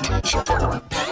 English teacher.